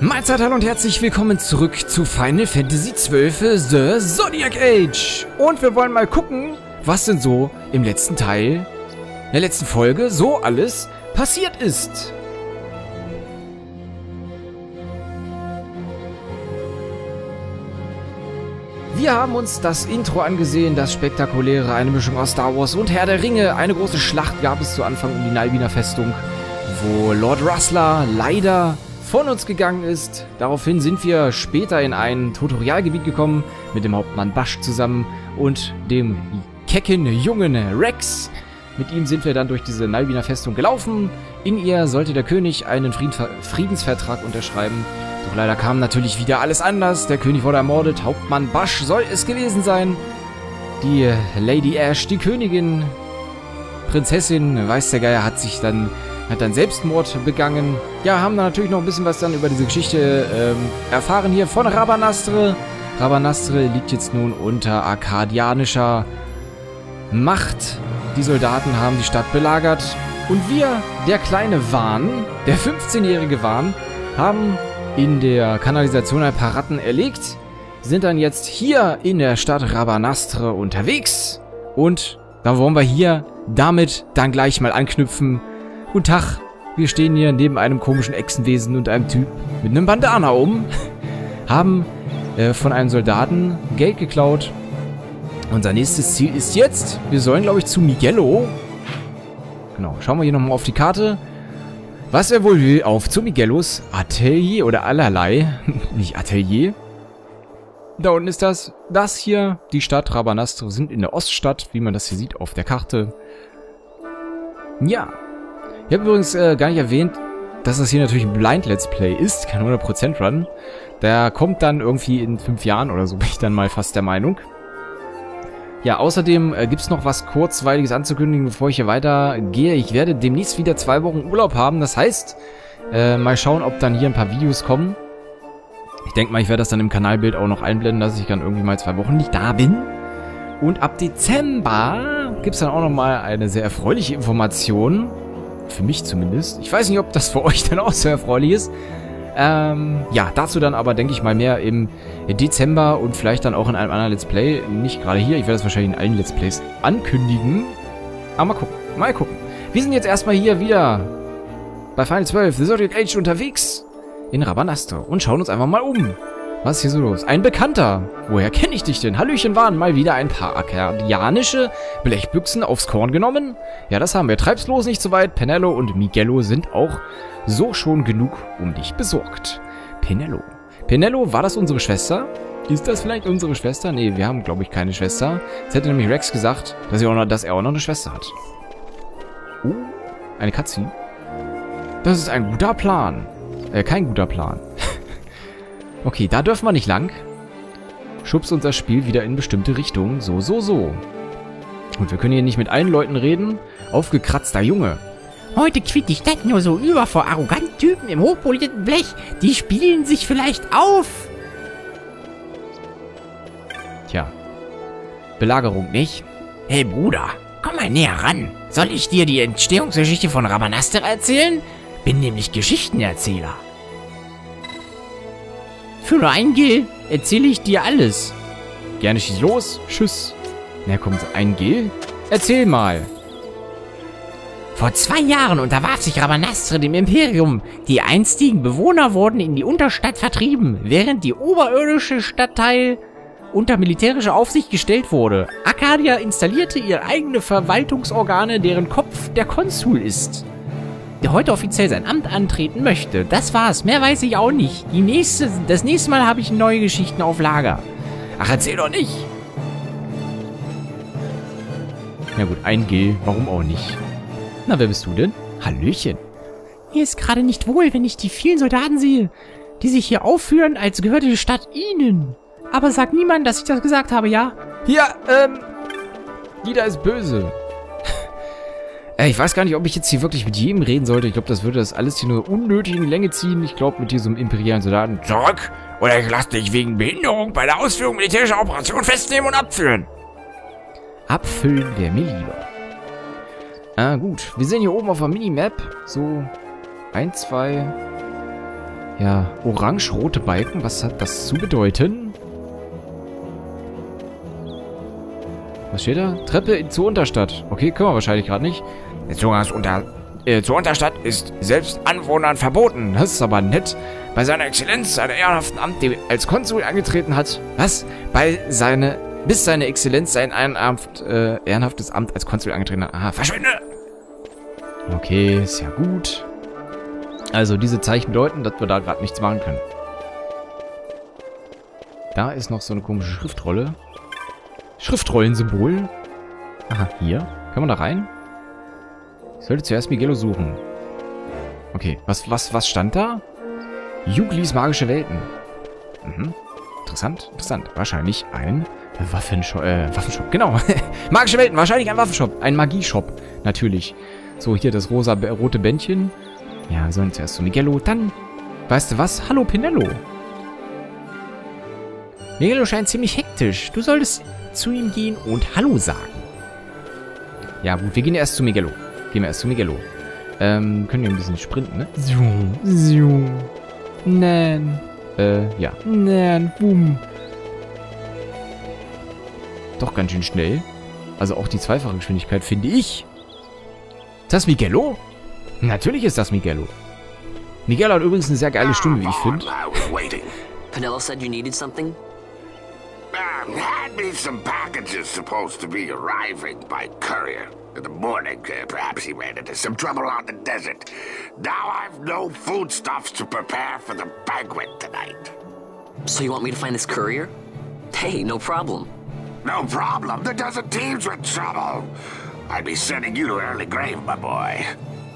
Mahlzeit, hallo und herzlich willkommen zurück zu Final Fantasy XII The Zodiac Age. Und wir wollen mal gucken, was denn so im letzten Teil, in der letzten Folge, so alles passiert ist. Wir haben uns das Intro angesehen, das spektakuläre, eine Mischung aus Star Wars und Herr der Ringe. Eine große Schlacht gab es zu Anfang um die Nalbiner Festung, wo Lord Rustler leider von uns gegangen ist. Daraufhin sind wir später in ein Tutorialgebiet gekommen, mit dem Hauptmann Basch zusammen und dem kecken jungen Rex. Mit ihm sind wir dann durch diese Nalbiner Festung gelaufen. In ihr sollte der König einen Friedensvertrag unterschreiben. Doch leider kam natürlich wieder alles anders. Der König wurde ermordet. Hauptmann Basch soll es gewesen sein. Die Lady Ash, die Königin, Prinzessin, weiß der Geier, hat sich dann hat dann Selbstmord begangen. Ja, haben dann natürlich noch ein bisschen was dann über diese Geschichte ähm, erfahren hier von Rabanastre. Rabanastre liegt jetzt nun unter arkadianischer Macht. Die Soldaten haben die Stadt belagert. Und wir, der kleine Wahn, der 15-jährige Wahn, haben in der Kanalisation ein paar Ratten erlegt, sind dann jetzt hier in der Stadt Rabanastre unterwegs. Und dann wollen wir hier damit dann gleich mal anknüpfen Guten Tag. Wir stehen hier neben einem komischen Echsenwesen und einem Typ mit einem Bandana um. Haben äh, von einem Soldaten Geld geklaut. Unser nächstes Ziel ist jetzt, wir sollen, glaube ich, zu Miguello. Genau, schauen wir hier nochmal auf die Karte. Was er wohl will, auf zu Miguelos Atelier oder allerlei. Nicht Atelier. Da unten ist das. Das hier, die Stadt Rabanastro, sind in der Oststadt, wie man das hier sieht auf der Karte. Ja, ich habe übrigens äh, gar nicht erwähnt, dass das hier natürlich ein Blind Let's Play ist, kein 100% Run. Der kommt dann irgendwie in fünf Jahren oder so, bin ich dann mal fast der Meinung. Ja, außerdem äh, gibt es noch was Kurzweiliges anzukündigen, bevor ich hier weitergehe. Ich werde demnächst wieder zwei Wochen Urlaub haben. Das heißt, äh, mal schauen, ob dann hier ein paar Videos kommen. Ich denke mal, ich werde das dann im Kanalbild auch noch einblenden, dass ich dann irgendwie mal zwei Wochen nicht da bin. Und ab Dezember gibt es dann auch noch mal eine sehr erfreuliche Information. Für mich zumindest. Ich weiß nicht, ob das für euch dann auch so erfreulich ist. Ähm, ja, dazu dann aber, denke ich mal, mehr im Dezember und vielleicht dann auch in einem anderen Let's Play. Nicht gerade hier, ich werde das wahrscheinlich in allen Let's Plays ankündigen. Aber mal gucken, mal gucken. Wir sind jetzt erstmal hier wieder bei Final 12, The Zodiac Age unterwegs in Rabanastre und schauen uns einfach mal um. Was ist hier so los? Ein Bekannter. Woher kenne ich dich denn? Hallöchen waren mal wieder ein paar akadianische Blechbüchsen aufs Korn genommen. Ja, das haben wir. Treib's los nicht so weit. Penello und Miguello sind auch so schon genug um dich besorgt. Penello. Penello, war das unsere Schwester? Ist das vielleicht unsere Schwester? Nee, wir haben, glaube ich, keine Schwester. Jetzt hätte nämlich Rex gesagt, dass er, auch noch, dass er auch noch eine Schwester hat. Oh, eine Cutscene. Das ist ein guter Plan. Äh, kein guter Plan. Okay, da dürfen wir nicht lang. Schubst unser Spiel wieder in bestimmte Richtungen. So, so, so. Und wir können hier nicht mit allen Leuten reden. Aufgekratzter Junge. Heute quillt die Stadt nur so über vor arroganten Typen im hochpolierten Blech. Die spielen sich vielleicht auf. Tja. Belagerung nicht? Hey Bruder, komm mal näher ran. Soll ich dir die Entstehungsgeschichte von Rabanaster erzählen? Bin nämlich Geschichtenerzähler. Für nur ein Gil erzähle ich dir alles. Gerne schieß los. Tschüss. Na kommt ein Gil? Erzähl mal. Vor zwei Jahren unterwarf sich Rabanastre dem Imperium. Die einstigen Bewohner wurden in die Unterstadt vertrieben, während die oberirdische Stadtteil unter militärische Aufsicht gestellt wurde. Arcadia installierte ihre eigene Verwaltungsorgane, deren Kopf der Konsul ist der heute offiziell sein Amt antreten möchte. Das war's. Mehr weiß ich auch nicht. Die nächste, das nächste Mal habe ich neue Geschichten auf Lager. Ach, erzähl doch nicht. Na gut, ein G. Warum auch nicht? Na, wer bist du denn? Hallöchen. Mir ist gerade nicht wohl, wenn ich die vielen Soldaten sehe, die sich hier aufführen, als gehörte die Stadt ihnen. Aber sag niemand, dass ich das gesagt habe, ja? Ja, ähm... Jeder ist böse. Äh, ich weiß gar nicht, ob ich jetzt hier wirklich mit jedem reden sollte. Ich glaube, das würde das alles hier nur unnötig in die Länge ziehen. Ich glaube, mit diesem imperialen Soldaten zurück oder ich lasse dich wegen Behinderung bei der Ausführung militärischer Operation festnehmen und abführen. Abfüllen wäre mir lieber. Ah, gut. Wir sehen hier oben auf der Minimap so ein, zwei, Ja, orange-rote Balken, was hat das zu bedeuten? Was steht da? Treppe zur Unterstadt. Okay, können wir wahrscheinlich gerade nicht. Der Zugang unter, äh, zur Unterstadt ist selbst Anwohnern verboten. Das ist aber nett. Bei seiner Exzellenz, seiner ehrenhaften Amt, die als Konsul angetreten hat. Was? Bei seine, bis seine Exzellenz sein ehrenhaft, äh, ehrenhaftes Amt als Konsul angetreten hat. Aha, verschwinde! Okay, ist ja gut. Also diese Zeichen bedeuten, dass wir da gerade nichts machen können. Da ist noch so eine komische Schriftrolle. Schriftrollensymbol. Aha, hier. Kann man da rein? Sollte zuerst Miguelo suchen. Okay, was, was, was stand da? Juglis magische Welten. Mhm. Interessant, interessant. Wahrscheinlich ein Waffenshop. Äh, Waffenshop, genau. magische Welten, wahrscheinlich ein Waffenshop. Ein Magieshop, natürlich. So, hier das rosa, rote Bändchen. Ja, wir sollen zuerst zu Miguelo, dann... Weißt du was? Hallo, Pinello. Miguelo scheint ziemlich hektisch. Du solltest zu ihm gehen und Hallo sagen. Ja, gut, wir gehen erst zu Miguelo. Gehen wir erst zu Miguelo. Ähm, können wir ein bisschen sprinten, ne? Zoom, zoom. Nein. Äh, ja. Nein, boom. Doch ganz schön schnell. Also auch die zweifache Geschwindigkeit finde ich. Ist das Miguelo? Natürlich ist das Miguelo. Miguel hat übrigens eine sehr geile Stimme, wie ich finde. Pinello said you needed something? Um, had me some packages supposed to be arriving by courier. In the morning, uh, perhaps he ran into some trouble on the desert. Now I've no foodstuffs to prepare for the banquet tonight. So you want me to find this courier? Hey, no problem. No problem. The desert teem's with trouble. I'd be sending you to early grave, my boy.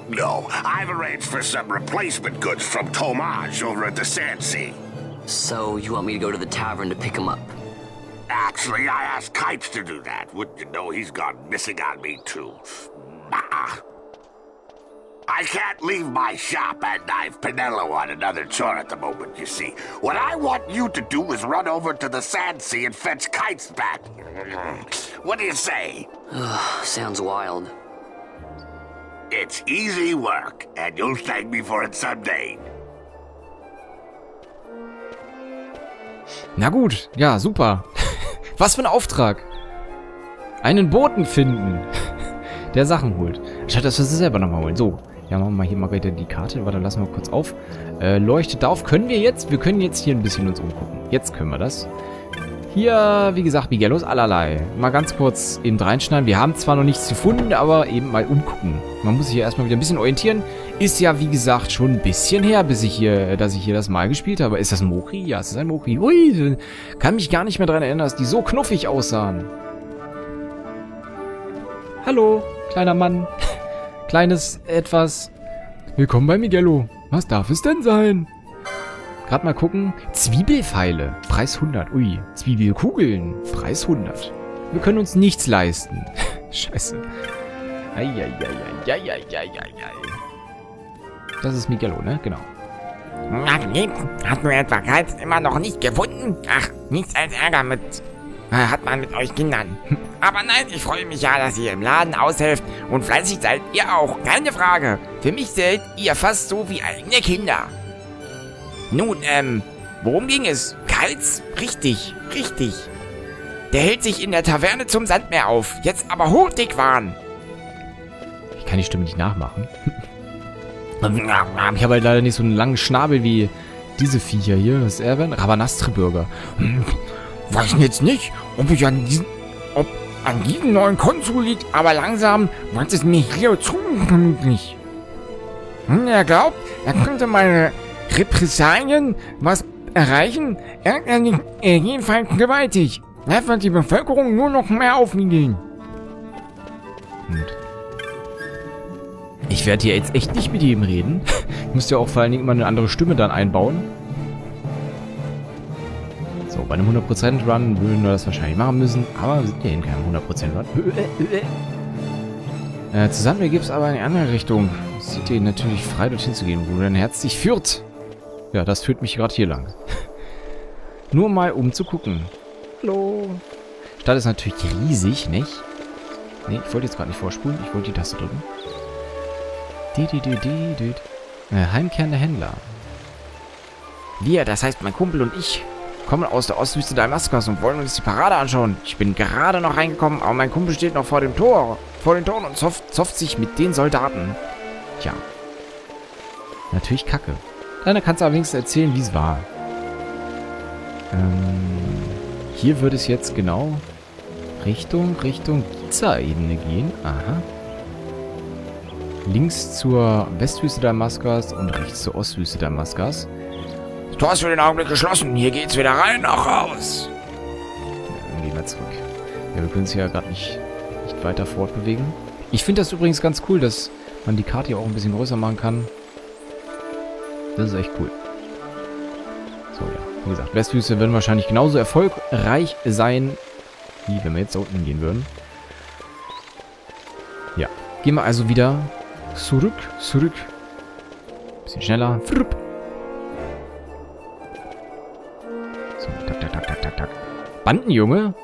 No, I've arranged for some replacement goods from Tomage over at the Sand Sea. So you want me to go to the tavern to pick him up? Actually, I asked Kites to do that. Wouldn't you know he's gone missing on me, too? Bah. I can't leave my shop and I've Pinello on another chore at the moment, you see. What I want you to do is run over to the Sand Sea and fetch Kites back. What do you say? Sounds wild. It's easy work, and you'll thank me for it someday. Na gut, ja, super. Was für ein Auftrag. Einen Boten finden, der Sachen holt. Statt dass wir sie selber nochmal holen. So, ja, machen wir hier mal wieder die Karte. Warte, lassen wir kurz auf. Äh, leuchtet auf. Können wir jetzt? Wir können jetzt hier ein bisschen uns umgucken. Jetzt können wir das. Hier, wie gesagt, Miguelos allerlei. Mal ganz kurz eben reinschneiden. Wir haben zwar noch nichts gefunden, aber eben mal umgucken. Man muss sich hier erstmal wieder ein bisschen orientieren. Ist ja, wie gesagt, schon ein bisschen her, bis ich hier, dass ich hier das Mal gespielt habe. Ist das ein Mokri? Ja, es ist ein Mokri. Ui, kann mich gar nicht mehr daran erinnern, dass die so knuffig aussahen. Hallo, kleiner Mann. Kleines etwas. Willkommen bei Miguelo. Was darf es denn sein? Gerade mal gucken. Zwiebelpfeile. Preis 100. Ui. Zwiebelkugeln. Preis 100. Wir können uns nichts leisten. Scheiße. Eieieiei. Das ist Miguelo, ne? Genau. Hat nur etwa Geiz immer noch nicht gefunden? Ach, nichts als Ärger mit... Hat man mit euch Kindern. Aber nein, ich freue mich ja, dass ihr im Laden aushelft und fleißig seid ihr auch, keine Frage. Für mich seid ihr fast so wie eigene Kinder. Nun, ähm, worum ging es? Kalz? Richtig, richtig. Der hält sich in der Taverne zum Sandmeer auf. Jetzt aber hurtig waren. Ich kann die Stimme nicht nachmachen. ich habe halt leider nicht so einen langen Schnabel wie diese Viecher hier. Das ist er, Rabanastre-Bürger. Hm, weiß jetzt nicht, ob ich an diesen, ob an diesem neuen Konsul liegt, aber langsam wird es mir hier zu ungemütlich. Hm, er glaubt, er könnte meine Repressalien was erreichen? Er, er, er jedenfalls gewaltig. Er wird die Bevölkerung nur noch mehr aufwiegeln. Gut. Ich werde hier jetzt echt nicht mit jedem reden. Ich müsste ja auch vor allen Dingen immer eine andere Stimme dann einbauen. So, bei einem 100% Run würden wir das wahrscheinlich machen müssen. Aber wir sind ja in keinem 100% Run. Äh, zusammen gibt es aber in eine andere Richtung. Sieht dir natürlich frei, dorthin zu gehen, wo dein Herz dich führt. Ja, das führt mich gerade hier lang. Nur mal um zu gucken. Hallo. Stadt ist natürlich riesig, nicht? Ne, ich wollte jetzt gerade nicht vorspulen. Ich wollte die Taste drücken. Die, die, die, die, die. Äh, Heimkehrende Händler. Wir, das heißt mein Kumpel und ich, kommen aus der Ostwüste Damaskus und wollen uns die Parade anschauen. Ich bin gerade noch reingekommen, aber mein Kumpel steht noch vor dem Tor, vor den Toren und zofft, zofft sich mit den Soldaten. Tja. Natürlich kacke. Dann kannst du wenigstens erzählen, wie es war. Ähm, hier würde es jetzt genau Richtung, Richtung Giza-Ebene gehen. Aha. Links zur Westwüste Damaskas und rechts zur Ostwüste Damaskas. Das Tor ist für den Augenblick geschlossen. Hier geht's weder rein noch raus. Ja, dann gehen wir zurück. Ja, wir können uns ja gerade nicht, nicht weiter fortbewegen. Ich finde das übrigens ganz cool, dass man die Karte hier auch ein bisschen größer machen kann. Das ist echt cool. So, ja. Wie gesagt, Westwüste werden wahrscheinlich genauso erfolgreich sein, wie wenn wir jetzt da unten hingehen würden. Ja. Gehen wir also wieder zurück, zurück. Bisschen schneller. Frupp. So, tak, tak, tak, tak, tak, tak. Bandenjunge?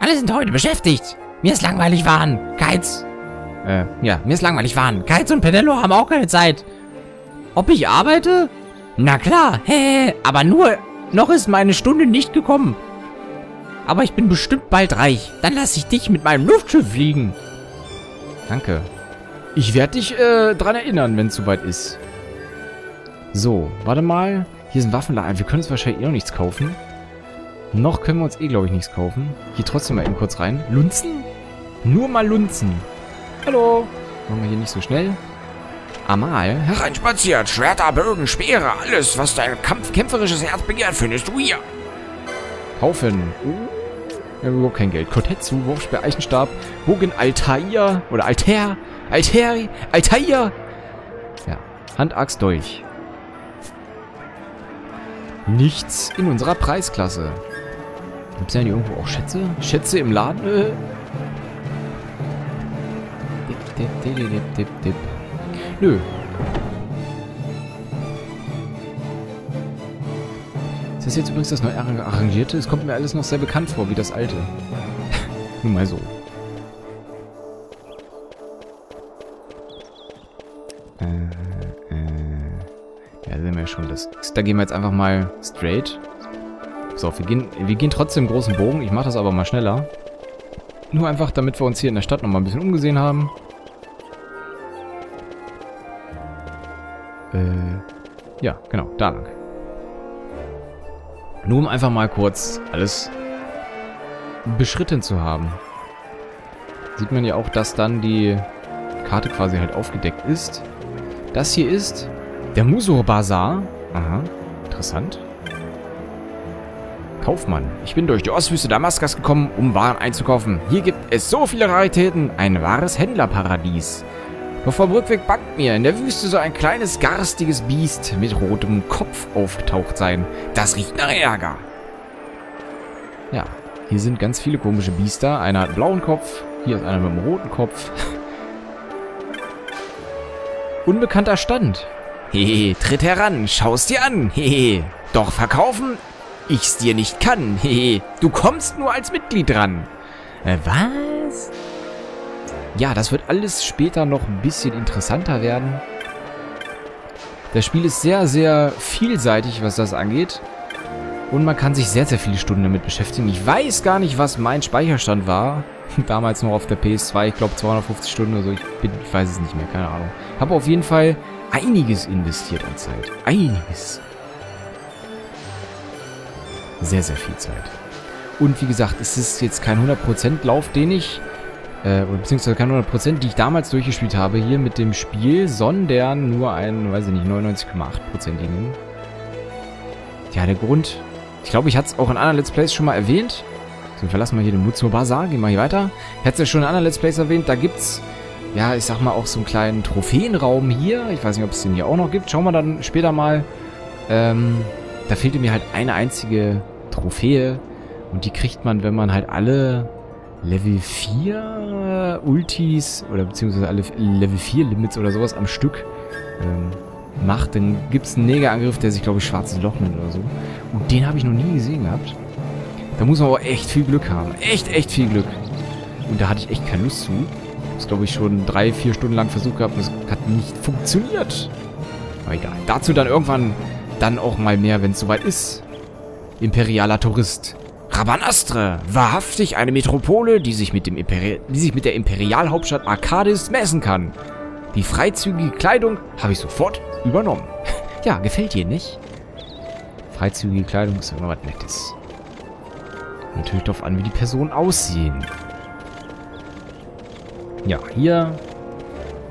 Alle sind heute beschäftigt. Mir ist langweilig waren. Keiz. Äh, Ja, mir ist langweilig waren. Keiz und Penello haben auch keine Zeit. Ob ich arbeite? Na klar, hä, aber nur, noch ist meine Stunde nicht gekommen. Aber ich bin bestimmt bald reich. Dann lasse ich dich mit meinem Luftschiff fliegen. danke. Ich werde dich äh, dran erinnern, wenn es soweit ist. So, warte mal. Hier sind Waffenlager. Wir können uns wahrscheinlich eh noch nichts kaufen. Noch können wir uns eh, glaube ich, nichts kaufen. Hier trotzdem mal eben kurz rein. Lunzen? Nur mal Lunzen. Hallo. Machen wir hier nicht so schnell. Amal. Hereinspaziert. Schwerter, Bögen, Speere, alles, was dein Kampf kämpferisches Herz begehrt, findest du hier. Kaufen. Oh. Wir haben überhaupt kein Geld. Kotetsu, Wurfspeer, Eichenstab, Bogen, Altair. Oder Alter. Alter. Altair. Ja. Handaxt, Dolch. Nichts in unserer Preisklasse. Gibt es hier irgendwo auch Schätze? Schätze im Laden? Äh. Dip, dip, dip, dip, dip, dip. Nö. Ist das jetzt übrigens das neu arrangierte? Es kommt mir alles noch sehr bekannt vor, wie das alte. Nur mal so. Äh, äh. Ja, sehen wir schon. Das, da gehen wir jetzt einfach mal straight. So, wir gehen, wir gehen trotzdem großen Bogen. Ich mache das aber mal schneller. Nur einfach, damit wir uns hier in der Stadt nochmal ein bisschen umgesehen haben. Äh, ja, genau, da lang. Nur um einfach mal kurz alles beschritten zu haben. Sieht man ja auch, dass dann die Karte quasi halt aufgedeckt ist. Das hier ist der Musor Bazar. Aha, interessant. Kaufmann. Ich bin durch die Ostwüste Damaskas gekommen, um Waren einzukaufen. Hier gibt es so viele Raritäten. Ein wahres Händlerparadies. Doch vom Rückweg bangt mir in der Wüste so ein kleines garstiges Biest mit rotem Kopf aufgetaucht sein. Das riecht nach Ärger. Ja, hier sind ganz viele komische Biester. Einer hat einen blauen Kopf, hier ist einer mit einem roten Kopf. Unbekannter Stand. Hehe, tritt heran, schau's dir an. Hehe, doch verkaufen ich's dir nicht kann. Hehe, du kommst nur als Mitglied dran. Äh, was? Ja, das wird alles später noch ein bisschen interessanter werden. Das Spiel ist sehr, sehr vielseitig, was das angeht. Und man kann sich sehr, sehr viele Stunden damit beschäftigen. Ich weiß gar nicht, was mein Speicherstand war. Damals noch auf der PS2. Ich glaube 250 Stunden oder so. Ich, bin, ich weiß es nicht mehr, keine Ahnung. Habe auf jeden Fall einiges investiert an Zeit. Einiges. Sehr, sehr viel Zeit. Und wie gesagt, es ist jetzt kein 100% Lauf, den ich äh, beziehungsweise keine 100%, die ich damals durchgespielt habe hier mit dem Spiel, sondern nur einen, weiß ich nicht, 99,8%igen. Ja, der Grund, ich glaube, ich hatte es auch in anderen Let's Plays schon mal erwähnt. So, wir verlassen mal hier den Mutsu Bazar, gehen mal hier weiter. Ich hatte es ja schon in anderen Let's Plays erwähnt, da gibt's, ja, ich sag mal, auch so einen kleinen Trophäenraum hier. Ich weiß nicht, ob es den hier auch noch gibt. Schauen wir dann später mal. Ähm, da fehlte mir halt eine einzige Trophäe. Und die kriegt man, wenn man halt alle Level 4 Ultis oder beziehungsweise alle Level 4 Limits oder sowas am Stück ähm, macht, dann gibt es einen Negerangriff, der sich, glaube ich, schwarzes Loch nennt oder so. Und den habe ich noch nie gesehen gehabt. Da muss man aber echt viel Glück haben. Echt, echt viel Glück. Und da hatte ich echt keine Lust zu. Das glaube ich schon drei, vier Stunden lang versucht gehabt und es hat nicht funktioniert. Aber egal. Dazu dann irgendwann dann auch mal mehr, wenn es soweit ist. Imperialer Tourist. Rabanastre, wahrhaftig eine Metropole, die sich mit, dem Imperi die sich mit der Imperialhauptstadt Arcadis messen kann. Die freizügige Kleidung habe ich sofort übernommen. ja, gefällt dir nicht? Freizügige Kleidung ist immer was Nettes. Natürlich darauf an, wie die Personen aussehen. Ja, hier...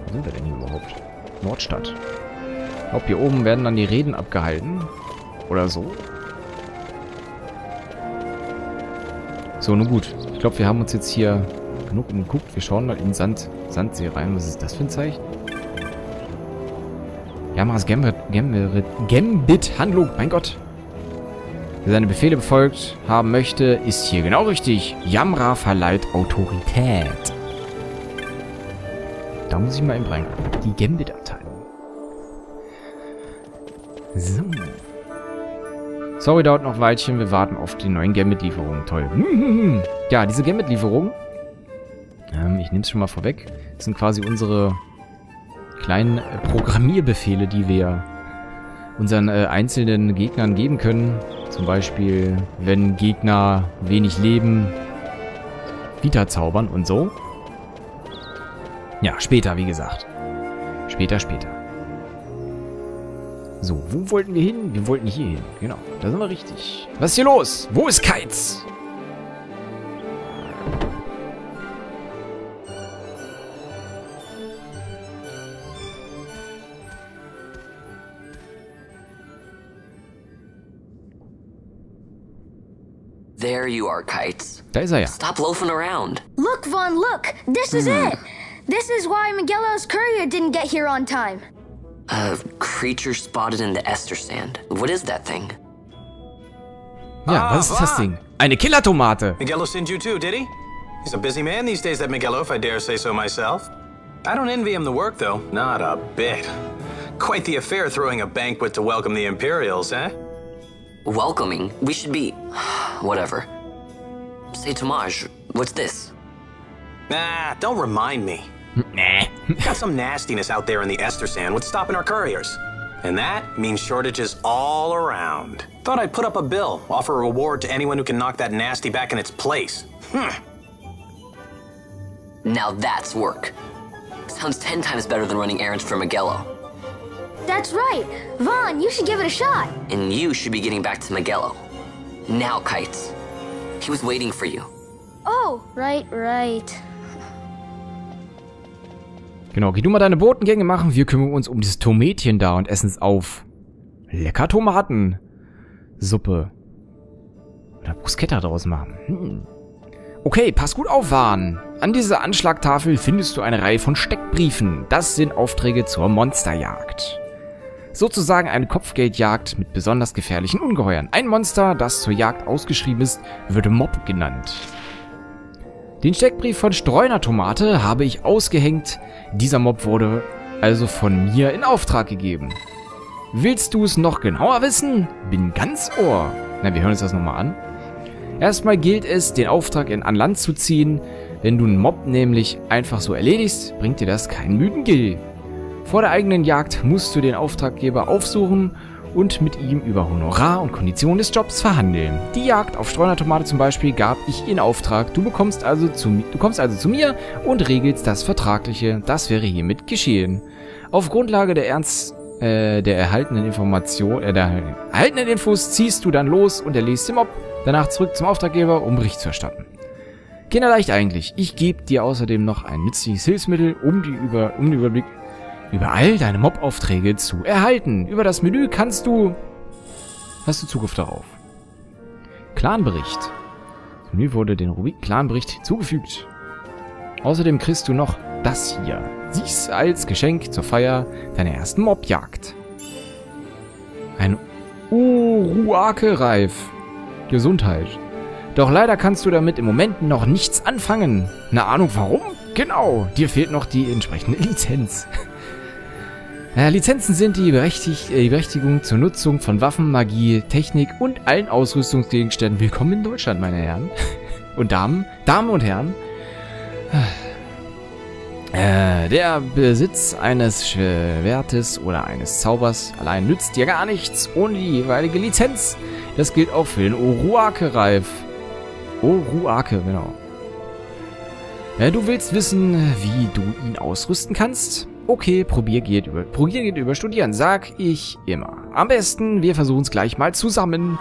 Wo sind wir denn hier überhaupt? Nordstadt. Ich glaube, hier oben werden dann die Reden abgehalten. Oder so. So, nun gut. Ich glaube, wir haben uns jetzt hier genug umgeguckt. Wir schauen mal in Sand, Sandsee rein. Was ist das für ein Zeichen? Yamaras Gambit, Gambit, Gambit Handlung. Mein Gott. Wer seine Befehle befolgt haben möchte, ist hier genau richtig. Yamra verleiht Autorität. Da muss ich mal eben rein. Die Gambit-Abteilung. So. Sorry, dauert noch ein Weilchen. Wir warten auf die neuen Gambit-Lieferungen. Toll. Ja, diese Gambit-Lieferungen, ähm, ich nehme es schon mal vorweg, sind quasi unsere kleinen Programmierbefehle, die wir unseren äh, einzelnen Gegnern geben können. Zum Beispiel, wenn Gegner wenig leben, Vita zaubern und so. Ja, später, wie gesagt. Später, später. So, wo wollten wir hin? Wir wollten hier hin. Genau, da sind wir richtig. Was ist hier los? Wo ist Kites? There you are, Kites. Da ist er ja. Stop loafing around. Look, Vaughn, look! This is it! This is why Miguelo's courier didn't get here on time. A creature spotted in the Ester sand. What is that thing? Ja, was ist das Ding? Eine Killertomate. Miguelo sent you too, did he? He's a busy man these days, that Miguelo, if I dare say so myself. I don't envy him the work, though. Not a bit. Quite the affair throwing a banquet to welcome the Imperials, eh? Welcoming. We should be. Whatever. Say, Tomaj, what's this? Nah, don't remind me. Nah. Got some nastiness out there in the Ester Sand. What's stopping our couriers? And that means shortages all around. Thought I'd put up a bill, offer a reward to anyone who can knock that nasty back in its place. Hmm. Now that's work. Sounds ten times better than running errands for Miguelo. That's right. Vaughn, you should give it a shot. And you should be getting back to Miguelo. Now, Kites. He was waiting for you. Oh, right, right. Genau, geh du mal deine Botengänge machen. Wir kümmern uns um dieses Tomätchen da und essen es auf. Lecker Tomaten. Suppe. Oder Bruschetta draus machen. Hm. Okay, pass gut auf, Warn. An dieser Anschlagtafel findest du eine Reihe von Steckbriefen. Das sind Aufträge zur Monsterjagd. Sozusagen eine Kopfgeldjagd mit besonders gefährlichen Ungeheuern. Ein Monster, das zur Jagd ausgeschrieben ist, würde Mob genannt. Den Steckbrief von Streunertomate habe ich ausgehängt. Dieser Mob wurde also von mir in Auftrag gegeben. Willst du es noch genauer wissen? Bin ganz Ohr. Na, wir hören uns das nochmal an. Erstmal gilt es, den Auftrag in an Land zu ziehen. Wenn du einen Mob nämlich einfach so erledigst, bringt dir das keinen müden Gill. Vor der eigenen Jagd musst du den Auftraggeber aufsuchen und mit ihm über Honorar und Konditionen des Jobs verhandeln. Die Jagd auf Streunertomate zum Beispiel gab ich in Auftrag. Du bekommst also zu, du kommst also zu mir und regelst das Vertragliche. Das wäre hiermit geschehen. Auf Grundlage der ernst äh, der erhaltenen Information, äh, der erhaltenen Infos ziehst du dann los und erliest den Mob. Danach zurück zum Auftraggeber, um Bericht zu erstatten. Kinderleicht eigentlich. Ich gebe dir außerdem noch ein nützliches Hilfsmittel, um, die über, um den Überblick über all deine Mob-Aufträge zu erhalten. Über das Menü kannst du... Hast du Zugriff darauf. Clanbericht. Das Menü wurde den Rubik Clanbericht zugefügt. Außerdem kriegst du noch das hier. Dies als Geschenk zur Feier deiner ersten Mobjagd. Ein Uruake-Reif. Gesundheit. Doch leider kannst du damit im Moment noch nichts anfangen. Eine Ahnung warum? Genau, dir fehlt noch die entsprechende Lizenz. Ja, Lizenzen sind die, Berechtig äh, die Berechtigung zur Nutzung von Waffen, Magie, Technik und allen Ausrüstungsgegenständen. Willkommen in Deutschland, meine Herren. Und Damen, Damen und Herren. Äh, der Besitz eines Schwertes oder eines Zaubers allein nützt dir gar nichts ohne die jeweilige Lizenz. Das gilt auch für den Oruake-Reif. Oruake, genau. Äh, du willst wissen, wie du ihn ausrüsten kannst? Okay, probier geht über, probier geht über Studieren, sag ich immer. Am besten, wir versuchen es gleich mal zusammen.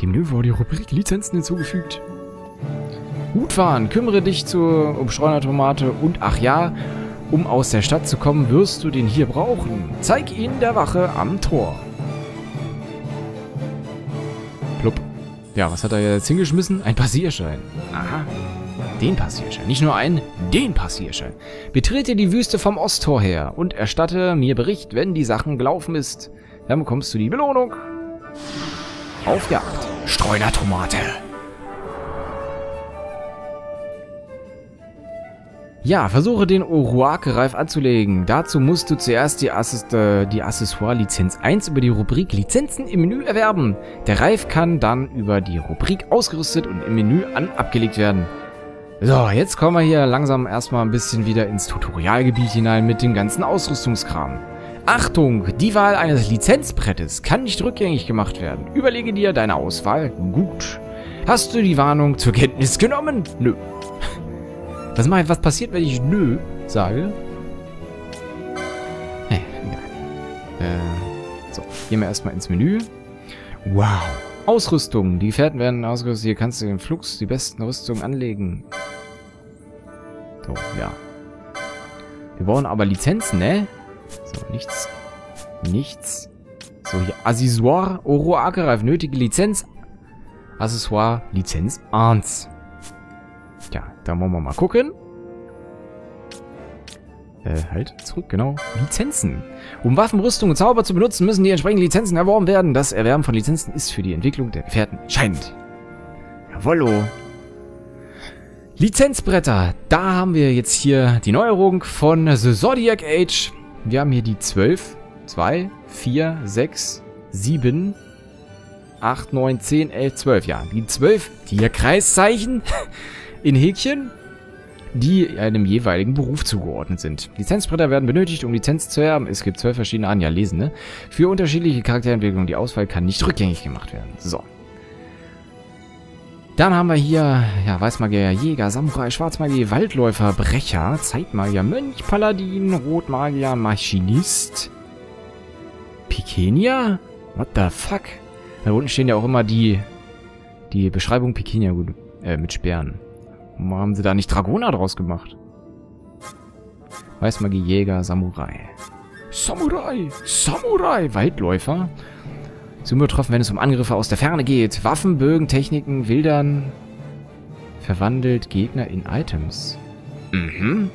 Dem Menü wurde die Rubrik Lizenzen hinzugefügt. Hutfahren, kümmere dich zur um Streunertomate und ach ja, um aus der Stadt zu kommen, wirst du den hier brauchen. Zeig ihn der Wache am Tor. Plupp. Ja, was hat er jetzt hingeschmissen? Ein Passierschein. Aha. Den Passierschein. Nicht nur einen, den Passierschein. Betrete die Wüste vom Osttor her und erstatte mir Bericht, wenn die Sachen gelaufen ist. Dann bekommst du die Belohnung. Auf Jagd. Streunertomate. Ja, versuche den Oruake-Reif anzulegen. Dazu musst du zuerst die, Assist äh, die Accessoire-Lizenz 1 über die Rubrik Lizenzen im Menü erwerben. Der Reif kann dann über die Rubrik ausgerüstet und im Menü an abgelegt werden. So, jetzt kommen wir hier langsam erstmal ein bisschen wieder ins Tutorialgebiet hinein mit dem ganzen Ausrüstungskram. Achtung, die Wahl eines Lizenzbrettes kann nicht rückgängig gemacht werden. Überlege dir deine Auswahl gut. Hast du die Warnung zur Kenntnis genommen? Nö. Was, mach ich, was passiert, wenn ich nö sage? Nee, egal. Äh, so, gehen wir erstmal ins Menü. Wow. Ausrüstung. Die Gefährten werden ausgerüstet. Hier kannst du den Flux die besten Rüstungen anlegen. So, ja. Wir brauchen aber Lizenzen, ne? So, nichts. Nichts. So, hier. Accessoire, Oro Akereif, nötige Lizenz. Accessoire, Lizenz 1. Ja, da wollen wir mal gucken. Äh, halt, zurück, genau. Lizenzen. Um Waffen, Rüstung und Zauber zu benutzen, müssen die entsprechenden Lizenzen erworben werden. Das Erwerben von Lizenzen ist für die Entwicklung der Gefährten entscheidend. Jawollo. Lizenzbretter. Da haben wir jetzt hier die Neuerung von The Zodiac Age. Wir haben hier die 12, 2, 4, 6, 7, 8, 9, 10, 11, 12. Ja, die 12 Tierkreiszeichen in Häkchen, die einem jeweiligen Beruf zugeordnet sind. Lizenzbretter werden benötigt, um Lizenz zu erwerben. Es gibt zwölf verschiedene Arten, ja lesen, ne? Für unterschiedliche Charakterentwicklungen. Die Auswahl kann nicht rückgängig gemacht werden. So. Dann haben wir hier, ja, Weißmagier, Jäger, Samurai, Schwarzmagier, Waldläufer, Brecher, Zeitmagier, Mönch, Paladin, Rotmagier, Maschinist, Pikenia? What the fuck? Da unten stehen ja auch immer die, die Beschreibung Pikenia äh, mit Sperren. Warum haben sie da nicht Dragoner draus gemacht? Weißmagie, Jäger, Samurai. Samurai! Samurai! Waldläufer. Zum übertroffen, wenn es um Angriffe aus der Ferne geht. Waffen, Bögen, Techniken, Wildern. Verwandelt Gegner in Items. Mhm.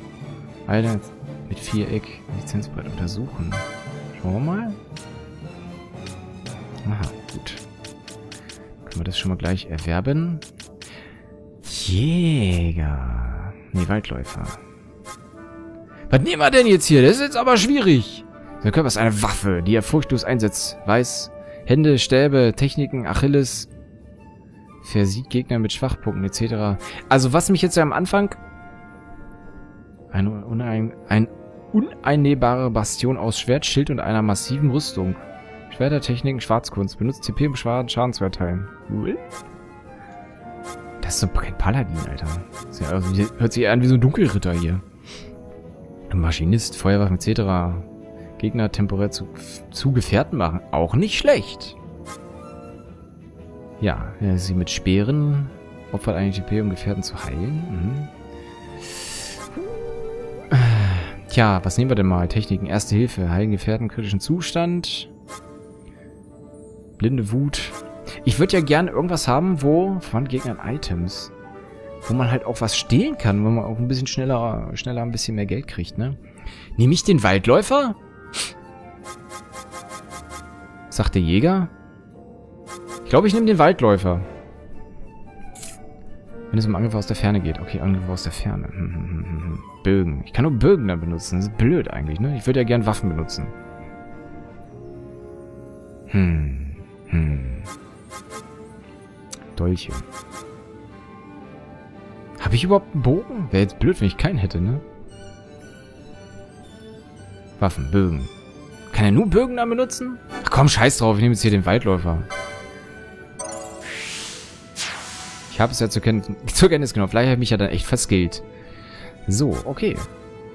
Alter, mit Viereck Lizenzbrett untersuchen. Schauen wir mal. Aha, gut. Können wir das schon mal gleich erwerben. Jäger. Nee, Waldläufer. Was nehmen wir denn jetzt hier? Das ist jetzt aber schwierig. Der Körper ist eine Waffe, die er furchtlos einsetzt. Weiß, Hände, Stäbe, Techniken, Achilles. Versiegt Gegner mit Schwachpunkten etc. Also was mich jetzt ja am Anfang... Ein, unein, ein uneinnehmbare Bastion aus Schwert, Schild und einer massiven Rüstung. Schwertertechniken, Schwarzkunst. Benutzt TP, um Schadenswert teilen. Cool. Das ist so kein Paladin, Alter. Ja, also, hört sich an wie so ein Dunkelritter hier. Maschinist, Feuerwaffen etc. Gegner temporär zu, zu Gefährten machen. Auch nicht schlecht. Ja, sie mit Speeren opfert eigentlich TP, um Gefährten zu heilen. Mhm. Tja, was nehmen wir denn mal? Techniken, Erste Hilfe, heilen Gefährten, kritischen Zustand. Blinde Wut. Ich würde ja gerne irgendwas haben, wo von Gegnern Items, wo man halt auch was stehlen kann, wo man auch ein bisschen schneller, schneller ein bisschen mehr Geld kriegt, ne? Nehme ich den Waldläufer? Sagt der Jäger? Ich glaube, ich nehme den Waldläufer. Wenn es um Angriffe aus der Ferne geht. Okay, Angriffe aus der Ferne. Hm, hm, hm, Bögen. Ich kann nur Bögen dann benutzen. Das ist blöd eigentlich, ne? Ich würde ja gern Waffen benutzen. Hm. Hm. Dolche. Habe ich überhaupt einen Bogen? Wäre jetzt blöd, wenn ich keinen hätte, ne? Waffen, Bögen. Kann er nur Bögen dann benutzen? Ach komm, scheiß drauf, ich nehme jetzt hier den Weitläufer. Ich habe es ja zur, Ken zur Kenntnis genommen. Vielleicht habe ich mich ja dann echt verskillt. So, okay.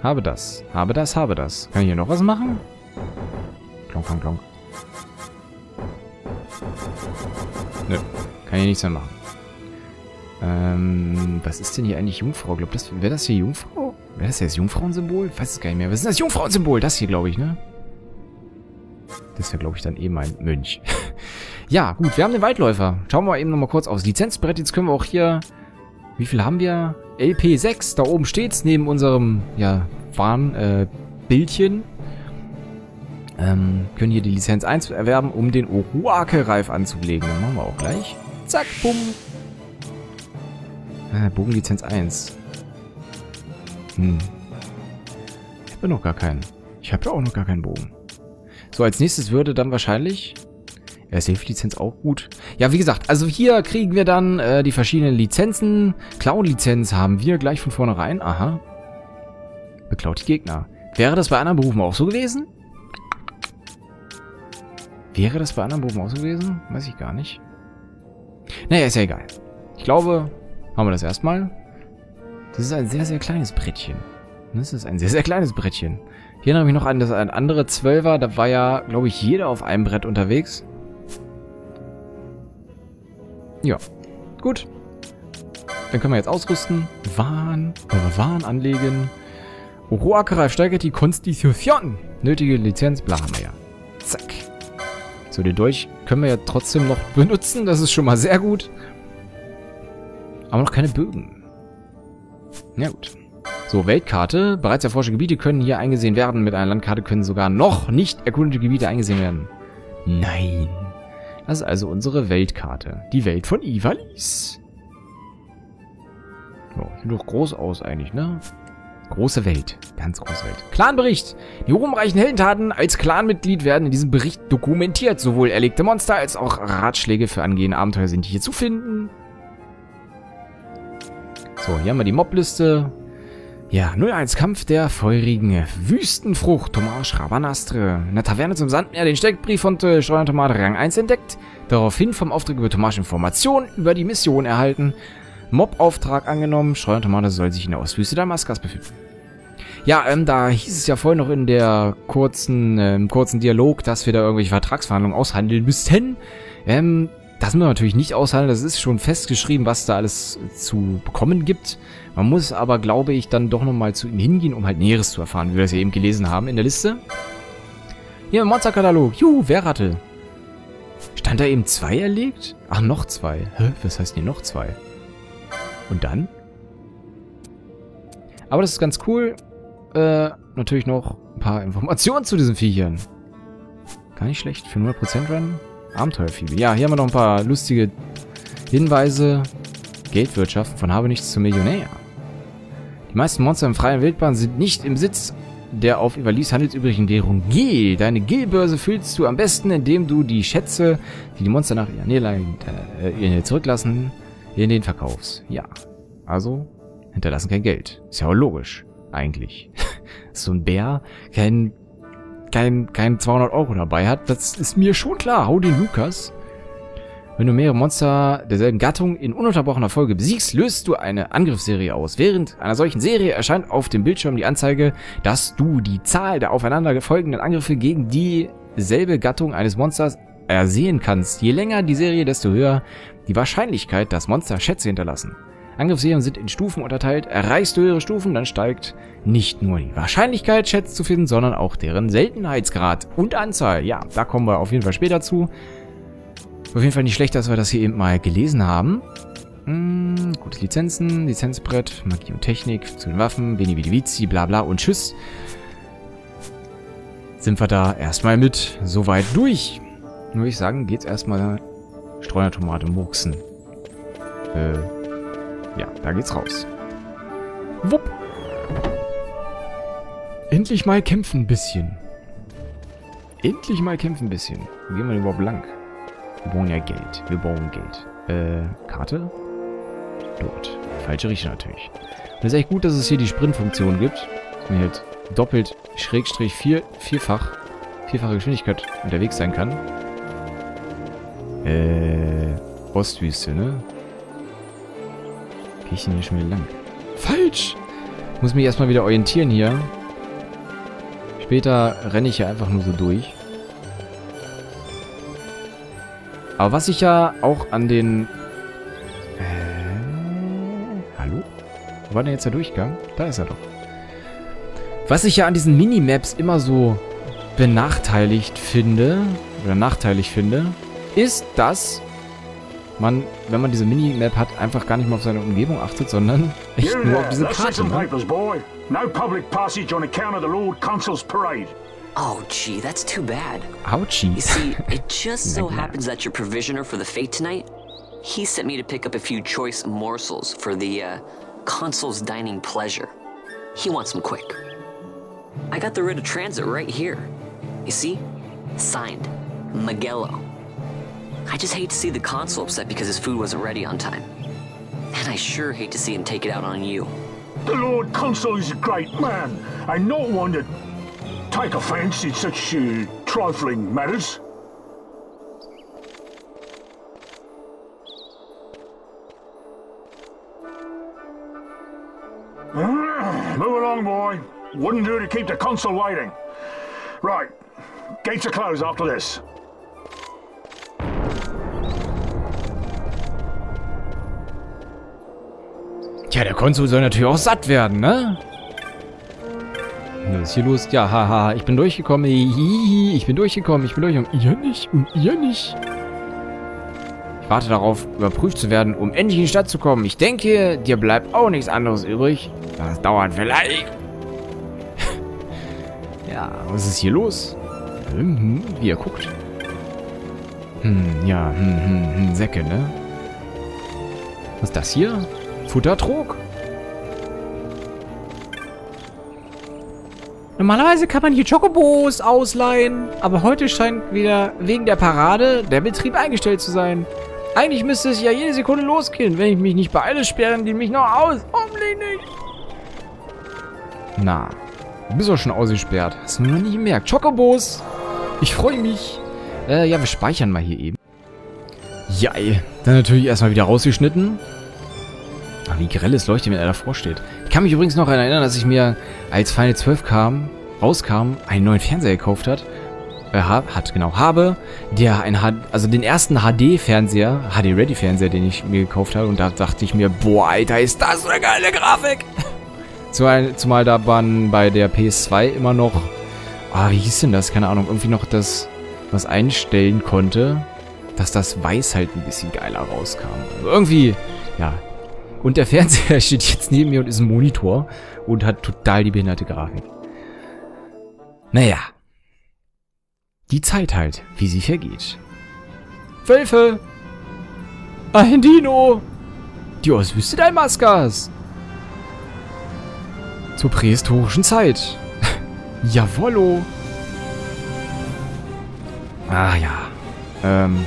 Habe das. Habe das, habe das. Kann ich hier noch was machen? Klonk, klonk, klonk. Nö. Kann ich nichts mehr machen. Ähm, was ist denn hier eigentlich Jungfrau? Glaub, das wäre das hier Jungfrau? Wäre das das Jungfrauensymbol? Ich weiß es gar nicht mehr. Was ist das Jungfrauensymbol? Das hier, glaube ich, ne? Das wäre, glaube ich, dann eben ein Mönch. ja, gut, wir haben den Waldläufer. Schauen wir eben nochmal kurz aufs Lizenzbrett. Jetzt können wir auch hier... Wie viel haben wir? LP6, da oben steht's, neben unserem, ja, Warn, äh. Ähm, können hier die Lizenz 1 erwerben, um den Oruake-Reif anzulegen. Dann machen wir auch gleich. Zack, bumm. Äh, Bogenlizenz 1. Hm. Ich habe noch gar keinen. Ich habe ja auch noch gar keinen Bogen. So, als nächstes würde dann wahrscheinlich... Ja, Safe-Lizenz auch gut. Ja, wie gesagt, also hier kriegen wir dann äh, die verschiedenen Lizenzen. Clown-Lizenz haben wir gleich von vornherein. Aha. Beklaut die Gegner. Wäre das bei anderen Berufen auch so gewesen? Wäre das bei anderen Berufen auch so gewesen? Weiß ich gar nicht. Naja, ist ja egal. Ich glaube, haben wir das erstmal. Das ist ein sehr, sehr kleines Brettchen. Das ist ein sehr, sehr kleines Brettchen. Hier erinnere ich noch an das ein andere Zwölfer. Da war ja, glaube ich, jeder auf einem Brett unterwegs. Ja, gut. Dann können wir jetzt ausrüsten. Wahn. Können wir Wahn anlegen. Oroakara steigert die Konstitution. Nötige Lizenz, bla haben wir ja. Zack. So, den Dolch können wir ja trotzdem noch benutzen. Das ist schon mal sehr gut. Aber noch keine Bögen. Ja gut. So, Weltkarte. Bereits erforschte Gebiete können hier eingesehen werden. Mit einer Landkarte können sogar noch nicht erkundete Gebiete eingesehen werden. Nein. Das ist also unsere Weltkarte. Die Welt von Ivalis. So, sieht doch groß aus eigentlich, ne? Große Welt. Ganz große Welt. Clanbericht. Die ruhmreichen Heldentaten als Clanmitglied werden in diesem Bericht dokumentiert. Sowohl erlegte Monster als auch Ratschläge für angehende Abenteuer sind hier zu finden. So, hier haben wir die Mobliste. Ja, 01 Kampf der feurigen Wüstenfrucht. Thomas Rabanastre. In der Taverne zum Sandmeer den Steckbrief von äh, Steuertomate Rang 1 entdeckt. Daraufhin vom Auftrag über Thomas Informationen über die Mission erhalten. Mob-Auftrag angenommen. Steuertomate soll sich in der Ostwüste Damaskas befinden. Ja, ähm, da hieß es ja vorhin noch in der kurzen, äh, im kurzen Dialog, dass wir da irgendwelche Vertragsverhandlungen aushandeln müssten. Ähm, das müssen wir natürlich nicht aushandeln. Das ist schon festgeschrieben, was da alles zu bekommen gibt. Man muss aber, glaube ich, dann doch nochmal zu ihm hingehen, um halt Näheres zu erfahren, wie wir das ja eben gelesen haben in der Liste. Hier Monsterkatalog. Juhu, wer hatte? Stand da eben zwei erlegt? Ach, noch zwei. Hä? Was heißt hier noch zwei? Und dann? Aber das ist ganz cool. Äh, natürlich noch ein paar Informationen zu diesen Viechern. Gar nicht schlecht. Für 100% Rennen. Abenteuerfibel. Ja, hier haben wir noch ein paar lustige Hinweise. Geldwirtschaft von habe nichts zu Millionär. Die meisten Monster im freien Wildbahn sind nicht im Sitz der auf Ivalis handelsübrigen Währung Gil. Deine Gil-Börse füllst du am besten, indem du die Schätze, die die Monster nach ihrer Nähe äh, zurücklassen, in den verkaufst. Ja. Also, hinterlassen kein Geld. Ist ja auch logisch. Eigentlich. so ein Bär kein, kein, kein 200 Euro dabei hat, das ist mir schon klar. Hau den Lukas. Wenn du mehrere Monster derselben Gattung in ununterbrochener Folge besiegst, löst du eine Angriffsserie aus. Während einer solchen Serie erscheint auf dem Bildschirm die Anzeige, dass du die Zahl der aufeinander folgenden Angriffe gegen dieselbe Gattung eines Monsters ersehen kannst. Je länger die Serie, desto höher die Wahrscheinlichkeit, dass Monster Schätze hinterlassen. Angriffsserien sind in Stufen unterteilt. Erreichst du höhere Stufen, dann steigt nicht nur die Wahrscheinlichkeit, Schätze zu finden, sondern auch deren Seltenheitsgrad und Anzahl. Ja, da kommen wir auf jeden Fall später zu. Auf jeden Fall nicht schlecht, dass wir das hier eben mal gelesen haben. Hm, gute Lizenzen, Lizenzbrett, Magie und Technik zu den Waffen, Beni Vidi Vizi, bla bla und Tschüss. Sind wir da erstmal mit soweit durch. Nur ich sagen, geht's erstmal Streunertomate Murksen. Äh, ja, da geht's raus. Wupp. Endlich mal kämpfen ein bisschen. Endlich mal kämpfen ein bisschen. Wo gehen wir denn überhaupt lang? Wir brauchen ja Geld. Wir brauchen Geld. Äh, Karte? Dort. Falsche Richtung natürlich. Und es ist echt gut, dass es hier die Sprintfunktion gibt. Dass man halt doppelt, Schrägstrich, vier, vierfach, vierfache Geschwindigkeit unterwegs sein kann. Äh, Ostwüste, ne? Gehe ich denn hier schon wieder lang? Falsch! Muss mich erstmal wieder orientieren hier. Später renne ich ja einfach nur so durch. Aber was ich ja auch an den... Äh, hallo? Wo war denn jetzt der Durchgang? Da ist er doch. Was ich ja an diesen Minimaps immer so benachteiligt finde, oder nachteilig finde, ist, dass man, wenn man diese Minimap hat, einfach gar nicht mehr auf seine Umgebung achtet, sondern echt nur auf diese Karte. Ne? No public passage on account of the Lord Consul's parade. Oh, gee, that's too bad. Ouchie. You see, it just so happens that your provisioner for the fete tonight, he sent me to pick up a few choice morsels for the uh, consul's dining pleasure. He wants them quick. I got the writ of transit right here. You see? Signed, Magello. I just hate to see the consul upset because his food wasn't ready on time. And I sure hate to see him take it out on you. The Lord Consul is a great man, and not one to take offence in such uh, trifling matters. Ah, Move along, boy. Wouldn't do to keep the consul waiting. Right. Gates are closed after this. Tja, der Konsul soll natürlich auch satt werden, ne? Was ist hier los? Ja, haha, ich bin durchgekommen. Ich bin durchgekommen, ich bin durchgekommen. Ihr nicht und ihr nicht. Ich warte darauf, überprüft zu werden, um endlich in die Stadt zu kommen. Ich denke, dir bleibt auch nichts anderes übrig. Das dauert vielleicht. ja, was ist hier los? Hm, hm, wie er guckt. Hm, ja, hm, hm, hm, Säcke, ne? Was ist das hier? Futtertrog? Normalerweise kann man hier Chocobos ausleihen, aber heute scheint wieder wegen der Parade der Betrieb eingestellt zu sein. Eigentlich müsste es ja jede Sekunde losgehen. Wenn ich mich nicht beeile, sperren die mich noch aus. Hoffentlich nicht. Na, du bist doch schon ausgesperrt. Hast du nur noch nie gemerkt. Chocobos! Ich freue mich. Äh, ja, wir speichern mal hier eben. Ja, ey. Dann natürlich erstmal wieder rausgeschnitten. Ach, wie grelles Leuchten, wenn er davor steht. Ich kann mich übrigens noch erinnern, dass ich mir, als Final 12 kam, rauskam, einen neuen Fernseher gekauft hat. Äh, hat, genau, habe, der ein H also den ersten HD-Fernseher, HD-Ready-Fernseher, den ich mir gekauft habe. Und da dachte ich mir, boah, Alter, ist das eine geile Grafik! Zumal, zumal da man bei der PS2 immer noch, ah, wie hieß denn das? Keine Ahnung, irgendwie noch das, was einstellen konnte, dass das Weiß halt ein bisschen geiler rauskam. Also irgendwie, ja. Und der Fernseher steht jetzt neben mir und ist ein Monitor und hat total die behinderte Grafik. Naja. Die Zeit halt, wie sie vergeht. Wölfe! Ein Dino! Die Ostwüste Dalmaskas! Zur prähistorischen Zeit. Jawollo. Ah ja. Ähm.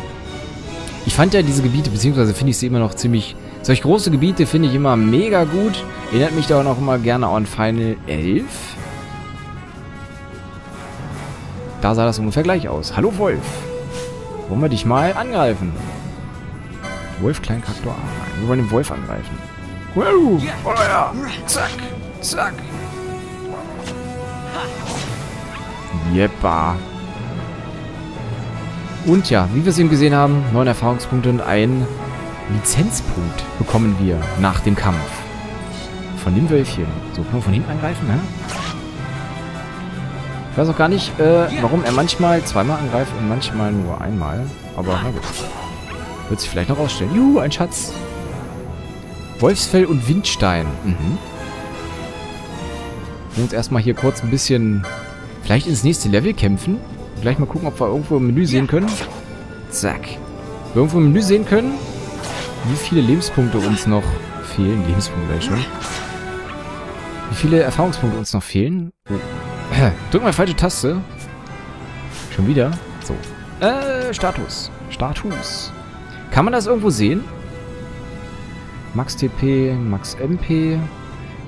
Ich fand ja diese Gebiete, beziehungsweise finde ich sie immer noch ziemlich... Solch große Gebiete finde ich immer mega gut. Erinnert mich da auch noch immer gerne an Final 11. Da sah das ungefähr gleich aus. Hallo Wolf. Wollen wir dich mal angreifen? Wolf Kleinkraktor A. Nein, wir wollen den Wolf angreifen. Wow. Oh ja. Zack. Zack. Jeppa. Und ja, wie wir es eben gesehen haben, neun Erfahrungspunkte und ein Lizenzpunkt bekommen wir nach dem Kampf. Von dem Wölfchen. So, können wir von hinten angreifen, ne? Ich weiß auch gar nicht, äh, warum er manchmal zweimal angreift und manchmal nur einmal. Aber na gut. Wird sich vielleicht noch rausstellen. Juhu, ein Schatz. Wolfsfell und Windstein. Mhm. Wir uns erstmal hier kurz ein bisschen vielleicht ins nächste Level kämpfen. Gleich mal gucken, ob wir irgendwo im Menü sehen können. Zack. Irgendwo im Menü sehen können, wie viele Lebenspunkte uns noch fehlen. Lebenspunkte gleich schon. Wie viele Erfahrungspunkte uns noch fehlen. Oh. Drück mal falsche Taste. Schon wieder. So. Äh, Status. Status. Kann man das irgendwo sehen? Max TP, Max MP.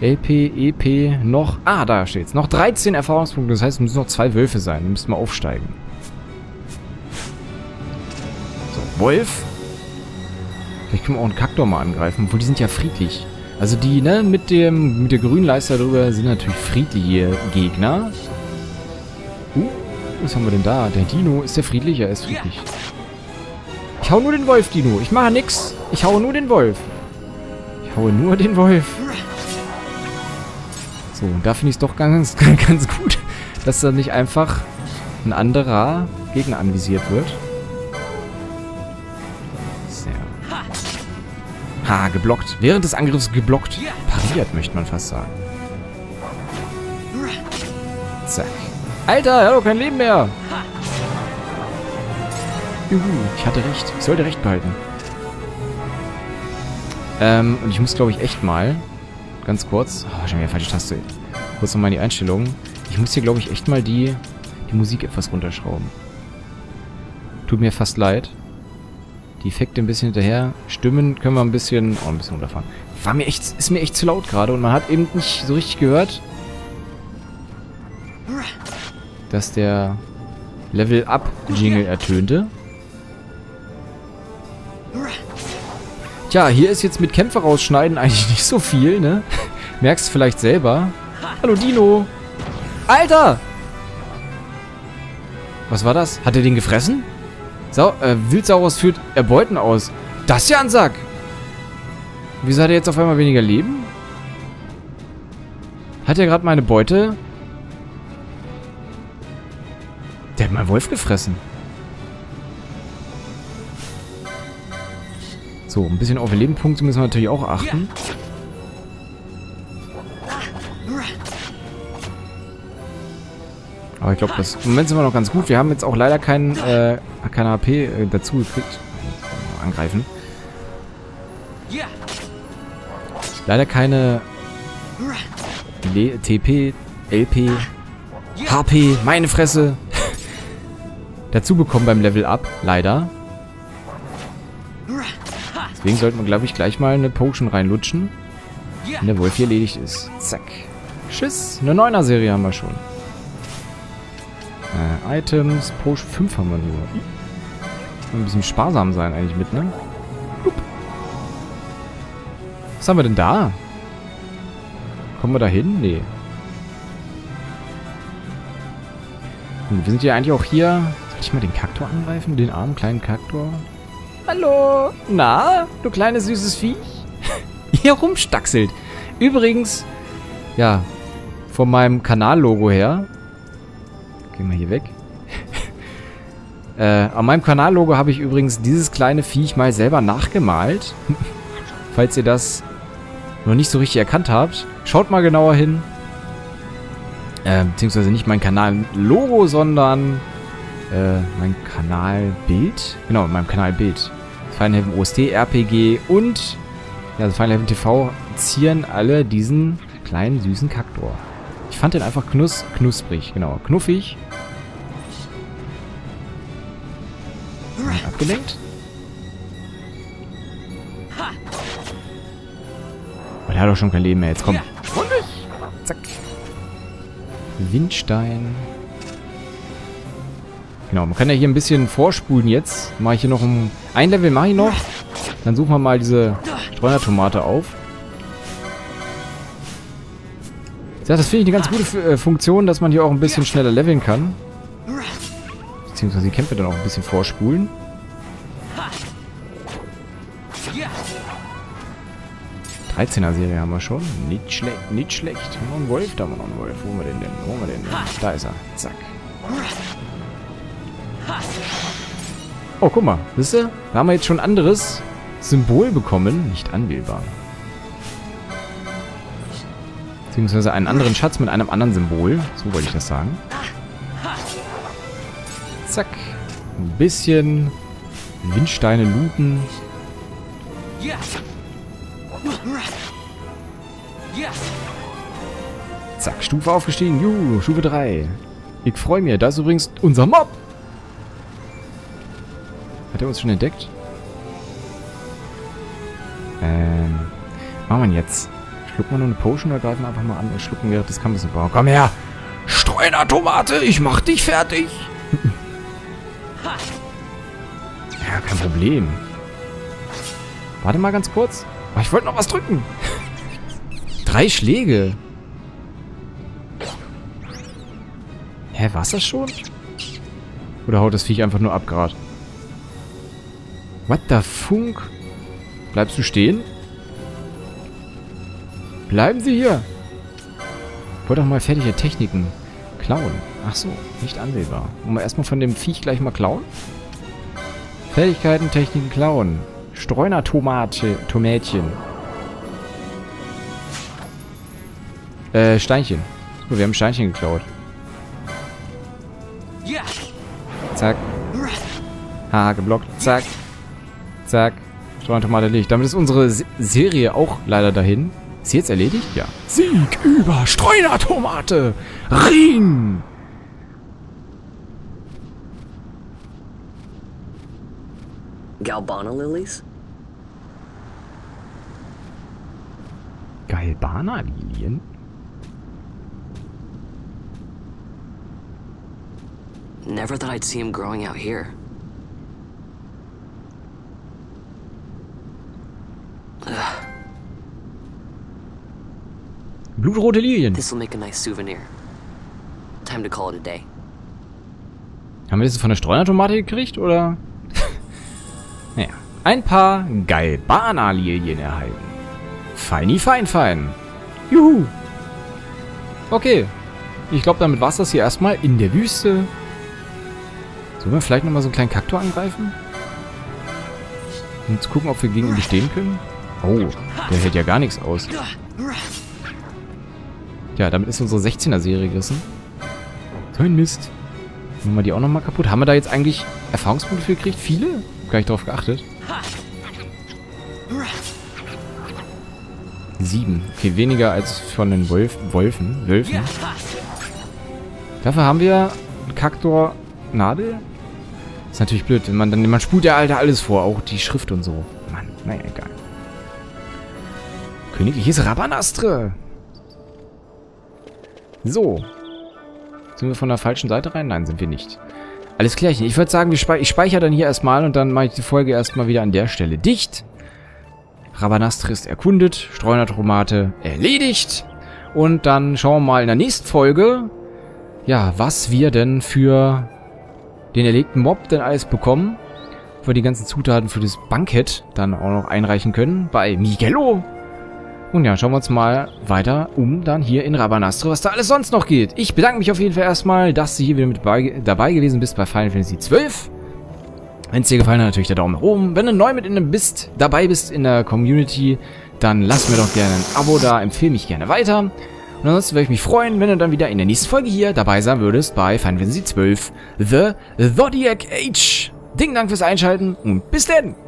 LP, EP, noch... Ah, da steht's. Noch 13 Erfahrungspunkte. Das heißt, es müssen noch zwei Wölfe sein. Dann müssen wir aufsteigen. So, Wolf. Vielleicht können wir auch einen Kaktor mal angreifen. Obwohl, die sind ja friedlich. Also die, ne, mit dem, mit der grünen Leiste drüber sind natürlich friedliche Gegner. Uh, was haben wir denn da? Der Dino, ist der friedlich? Er ist friedlich. Ich hau nur den Wolf, Dino. Ich mache nix. Ich hau nur den Wolf. Ich haue nur den Wolf. So, und da finde ich es doch ganz, ganz gut, dass da nicht einfach ein anderer Gegner anvisiert wird. Ha, geblockt. Während des Angriffs geblockt. Pariert, möchte man fast sagen. Zack. Alter, er doch kein Leben mehr. Juhu, ich hatte recht. Ich sollte recht behalten. Ähm, und ich muss, glaube ich, echt mal, ganz kurz, oh, schon wieder falsche Taste, kurz nochmal in die Einstellungen. Ich muss hier, glaube ich, echt mal die, die Musik etwas runterschrauben. Tut mir fast leid. Die Effekte ein bisschen hinterher. Stimmen können wir ein bisschen, oh, ein bisschen runterfahren. War mir echt, ist mir echt zu laut gerade und man hat eben nicht so richtig gehört, dass der Level-Up-Jingle ertönte. Tja, hier ist jetzt mit Kämpfe rausschneiden eigentlich nicht so viel, ne? Merkst du vielleicht selber. Hallo Dino. Alter! Was war das? Hat er den gefressen? Sau äh, Wildsaurus führt Erbeuten aus. Das ist ja ein Sack. Wieso hat er jetzt auf einmal weniger Leben? Hat er gerade meine Beute? Der hat meinen Wolf gefressen. So, ein bisschen auf Lebenpunkte müssen wir natürlich auch achten. Aber ich glaube, im Moment sind wir noch ganz gut. Wir haben jetzt auch leider keinen äh, keine HP äh, dazu gekriegt. Angreifen. Leider keine Le TP, LP, HP, meine Fresse. dazu bekommen beim Level Up, leider. Deswegen sollten wir, glaube ich, gleich mal eine Potion reinlutschen. Wenn der Wolf hier erledigt ist. Zack. Tschüss. Eine 9er Serie haben wir schon. Äh, Items. Potion 5 haben wir nur. Ein bisschen sparsam sein eigentlich mit, ne? Was haben wir denn da? Kommen wir da hin? Nee. Hm, wir sind ja eigentlich auch hier. Soll ich mal den Kaktor angreifen? Den armen kleinen Kaktor? Hallo? Na, du kleines süßes Viech? Hier rumstaxelt. Übrigens, ja, von meinem Kanallogo her. Gehen wir hier weg. äh, an meinem Kanallogo habe ich übrigens dieses kleine Viech mal selber nachgemalt. Falls ihr das noch nicht so richtig erkannt habt, schaut mal genauer hin. Äh, beziehungsweise nicht mein Kanal-Logo, sondern äh, mein Kanalbild. Genau, mein Kanalbild. Final Heaven OST, RPG und ja, Final Heaven TV zieren alle diesen kleinen süßen Kaktor. Ich fand den einfach knus knusprig, genau, knuffig. Abgelenkt. Oh, der hat doch schon kein Leben mehr. Jetzt komm. Zack. Windstein. Genau, man kann ja hier ein bisschen vorspulen jetzt. Mache ich hier noch ein, ein Level, mache ich noch. Dann suchen wir mal diese Streunertomate auf. Ja, das finde ich eine ganz gute äh, Funktion, dass man hier auch ein bisschen schneller leveln kann. Beziehungsweise die Kämpfe dann auch ein bisschen vorspulen. er Serie haben wir schon. Nicht schlecht, nicht schlecht. Noch ein Wolf, da haben wir noch einen Wolf. Wo haben wir den denn? Wo haben wir den denn? Da ist er. Zack. Oh, guck mal. Wisst ihr? Da haben wir jetzt schon ein anderes Symbol bekommen. Nicht anwählbar. Beziehungsweise einen anderen Schatz mit einem anderen Symbol. So wollte ich das sagen. Zack. Ein bisschen Windsteine looten. Zack, Stufe aufgestiegen. Juhu, Stufe 3. Ich freue mich. Da ist übrigens unser Mob. Hat er uns schon entdeckt? Ähm, machen wir jetzt. Schlucken wir nur eine Potion oder greifen wir einfach mal an? Wir schlucken während des Kampfes. Oh, komm her! Streuner Tomate, ich mach dich fertig! ja, kein Problem. Warte mal ganz kurz. Oh, ich wollte noch was drücken. Drei Schläge. Hä, war's das schon? Oder haut das Viech einfach nur ab gerade? What the funk? Bleibst du stehen? Bleiben Sie hier! Wollte doch mal fertige Techniken klauen. Ach so, nicht anwählbar. Wollen wir erstmal von dem Viech gleich mal klauen? Fertigkeiten, Techniken klauen. Streuner Tomate, Tomätchen. Äh, Steinchen. Oh, wir haben Steinchen geklaut. Zack. Haha, geblockt. Zack. Zack. Streuner Tomate Licht. Damit ist unsere Se Serie auch leider dahin. Ist sie jetzt erledigt? Ja. Sieg über Streuner Tomate. Ring. Galbana lilies? Galbana-Lilien? Never thought I'd see him growing out here. Blutrote Lilien. This'll make a nice souvenir. Time to call it a day. Haben wir das von der Streunertomate gekriegt, oder? naja. Ein paar Galbana-Lilien erhalten. Feini, fein, fein. Juhu. Okay. Ich glaube, damit war es das hier erstmal in der Wüste. Sollen wir vielleicht nochmal so einen kleinen Kaktor angreifen? Und gucken, ob wir gegen ihn bestehen können? Oh, der hält ja gar nichts aus. Ja, damit ist unsere 16er-Serie gerissen. So ein Mist. Machen wir die auch nochmal kaputt. Haben wir da jetzt eigentlich Erfahrungspunkte für gekriegt? Viele? Gar nicht drauf geachtet. Sieben. Okay, weniger als von den Wolf Wolfen. Wölfen. Dafür haben wir einen Kaktor Nadel. Ist natürlich blöd, wenn man dann, man spult ja Alter alles vor, auch die Schrift und so. Mann, naja, egal. Königliches Rabanastre. So. Sind wir von der falschen Seite rein? Nein, sind wir nicht. Alles klärchen. Ich würde sagen, wir spe ich speichere dann hier erstmal und dann mache ich die Folge erstmal wieder an der Stelle dicht. Rabanastre ist erkundet. Streunertomate erledigt. Und dann schauen wir mal in der nächsten Folge, ja, was wir denn für den erlegten Mob denn alles bekommen. Ob wir die ganzen Zutaten für das Bankett dann auch noch einreichen können bei Miguello. Und ja, schauen wir uns mal weiter um dann hier in Rabanastre, was da alles sonst noch geht. Ich bedanke mich auf jeden Fall erstmal, dass du hier wieder mit dabei, dabei gewesen bist bei Final Fantasy XII. Wenn es dir gefallen hat, natürlich der Daumen nach oben. Wenn du neu mit in bist, dabei bist in der Community, dann lass mir doch gerne ein Abo da, empfehle mich gerne weiter. Und ansonsten würde ich mich freuen, wenn du dann wieder in der nächsten Folge hier dabei sein würdest bei Final Fantasy XII The Zodiac Age. Ding Dank fürs Einschalten und bis denn!